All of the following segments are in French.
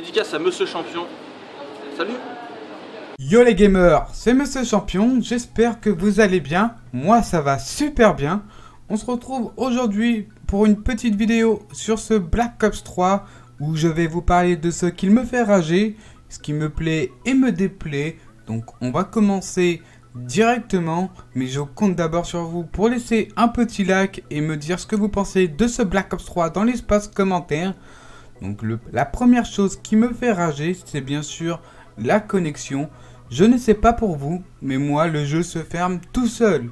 dédicace à Monsieur Champion. Salut Yo les gamers, c'est Monsieur Champion, j'espère que vous allez bien, moi ça va super bien. On se retrouve aujourd'hui pour une petite vidéo sur ce Black Ops 3 où je vais vous parler de ce qu'il me fait rager, ce qui me plaît et me déplaît. Donc on va commencer directement, mais je compte d'abord sur vous pour laisser un petit like et me dire ce que vous pensez de ce Black Ops 3 dans l'espace commentaire. Donc la première chose qui me fait rager, c'est bien sûr la connexion. Je ne sais pas pour vous, mais moi le jeu se ferme tout seul.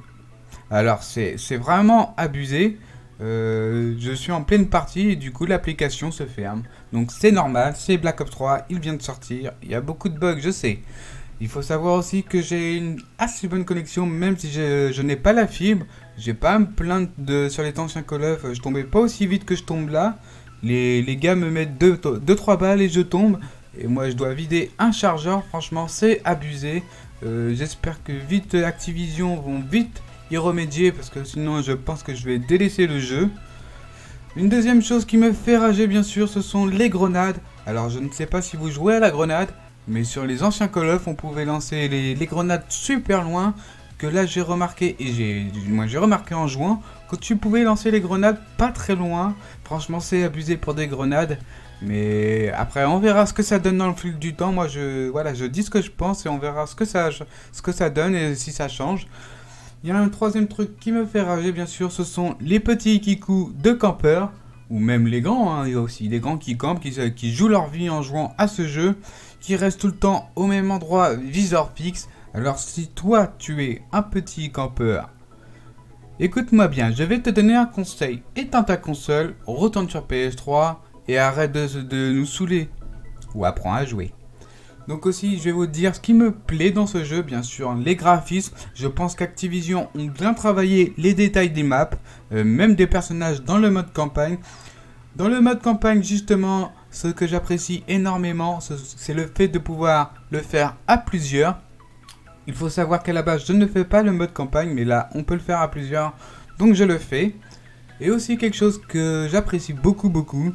Alors c'est vraiment abusé. Euh, je suis en pleine partie et du coup l'application se ferme. Donc c'est normal, c'est Black Ops 3, il vient de sortir, il y a beaucoup de bugs, je sais. Il faut savoir aussi que j'ai une assez bonne connexion, même si je, n'ai pas la fibre. J'ai pas à me plaindre de, sur les anciens Call of, je tombais pas aussi vite que je tombe là. Les, gars me mettent 2-3 balles et je tombe. Et moi, je dois vider un chargeur. Franchement, c'est abusé. Euh, j'espère que vite Activision vont vite y remédier parce que sinon, je pense que je vais délaisser le jeu. Une deuxième chose qui me fait rager, bien sûr, ce sont les grenades. Alors, je ne sais pas si vous jouez à la grenade, mais sur les anciens Call of, on pouvait lancer les grenades super loin. Que là, j'ai remarqué, et j'ai, moi, j'ai remarqué en jouant, que tu pouvais lancer les grenades pas très loin. Franchement, c'est abusé pour des grenades. Mais après, on verra ce que ça donne dans le fil du temps. Moi, je, voilà, je dis ce que je pense et on verra ce que ça, ce que ça donne et si ça change. Il y a un troisième truc qui me fait rager, bien sûr, ce sont les petits kikus de campeurs. Ou même les grands, hein. il y a aussi des grands qui campent, qui, qui jouent leur vie en jouant à ce jeu, qui restent tout le temps au même endroit, viseur fixe. Alors si toi, tu es un petit campeur, écoute-moi bien, je vais te donner un conseil. Éteins ta console, retourne sur PS3, et arrête de, nous saouler. Ou apprends à jouer. Donc aussi, je vais vous dire ce qui me plaît dans ce jeu, bien sûr, les graphismes. Je pense qu'Activision ont bien travaillé les détails des maps, euh, même des personnages dans le mode campagne. Dans le mode campagne, justement, ce que j'apprécie énormément, c'est le fait de pouvoir le faire à plusieurs. Il faut savoir qu'à la base, je ne fais pas le mode campagne, mais là, on peut le faire à plusieurs, donc je le fais. Et aussi quelque chose que j'apprécie beaucoup, beaucoup,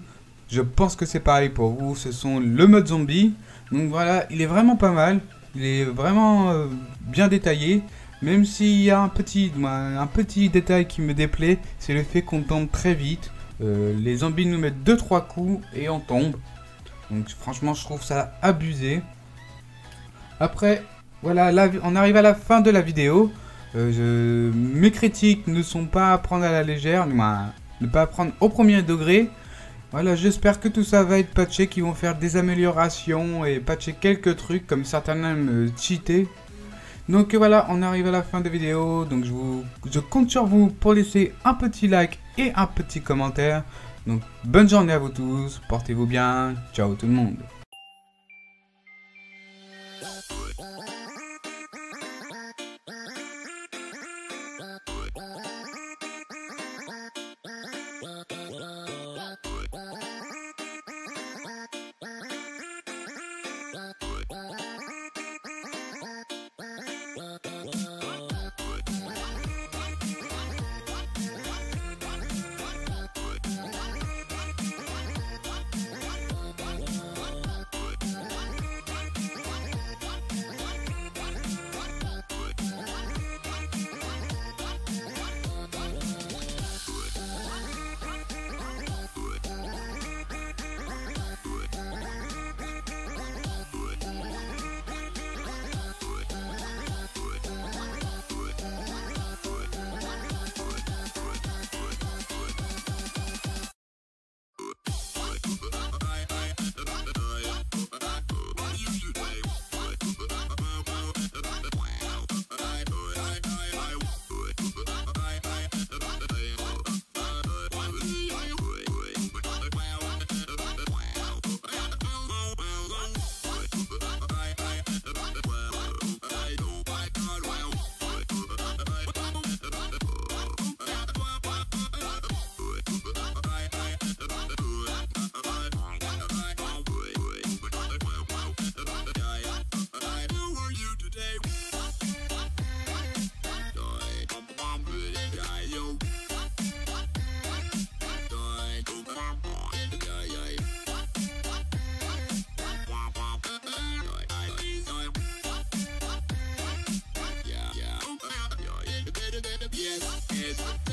je pense que c'est pareil pour vous. Ce sont le mode zombie. Donc voilà, il est vraiment pas mal. Il est vraiment euh, bien détaillé. Même s'il y a un petit, détail qui me déplaît, c'est le fait qu'on tombe très vite. Euh, les zombies nous mettent 2-3 coups et on tombe. Donc franchement, je trouve ça abusé. Après, voilà, on arrive à la fin de la vidéo. Euh, mes critiques ne sont pas à prendre à la légère, ne pas à prendre au premier degré. Voilà, j'espère que tout ça va être patché, qu'ils vont faire des améliorations et patcher quelques trucs comme certains aiment euh, cheater. Donc voilà, on arrive à la fin de la vidéo, donc je compte sur vous pour laisser un petit like et un petit commentaire. Donc bonne journée à vous tous, portez-vous bien, ciao tout le monde. it.